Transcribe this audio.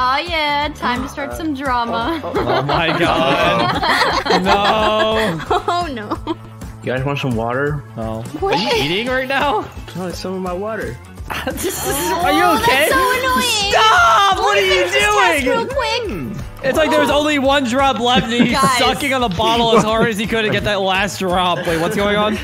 Oh yeah, time to start some drama. Oh, oh, oh. oh my god. no. Oh no. You guys want some water? Oh. Are you eating right now? No, it's some of my water. This is- are you okay? That's so annoying. Stop! What are you doing? real quick. Hmm. It's like there was only one drop left and he's Guys. sucking on the bottle as hard as he could to get that last drop. Wait, what's going on?